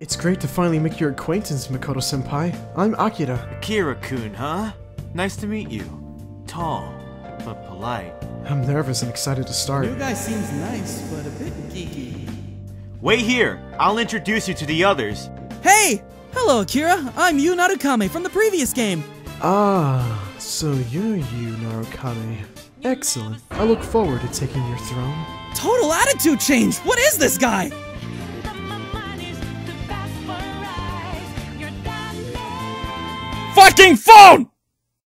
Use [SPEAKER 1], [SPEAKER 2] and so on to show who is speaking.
[SPEAKER 1] It's great to finally make your acquaintance, Makoto Senpai. I'm Akira.
[SPEAKER 2] Akira-kun, huh? Nice to meet you. Tall, but polite.
[SPEAKER 1] I'm nervous and excited to start.
[SPEAKER 3] You guy seems nice, but a bit geeky.
[SPEAKER 2] Wait here. I'll introduce you to the others.
[SPEAKER 4] Hey! Hello, Akira. I'm Yu Narukami from the previous game.
[SPEAKER 1] Ah, so you're you, Narukami. Excellent. I look forward to taking your throne.
[SPEAKER 4] Total attitude change. What is this guy? Fucking phone!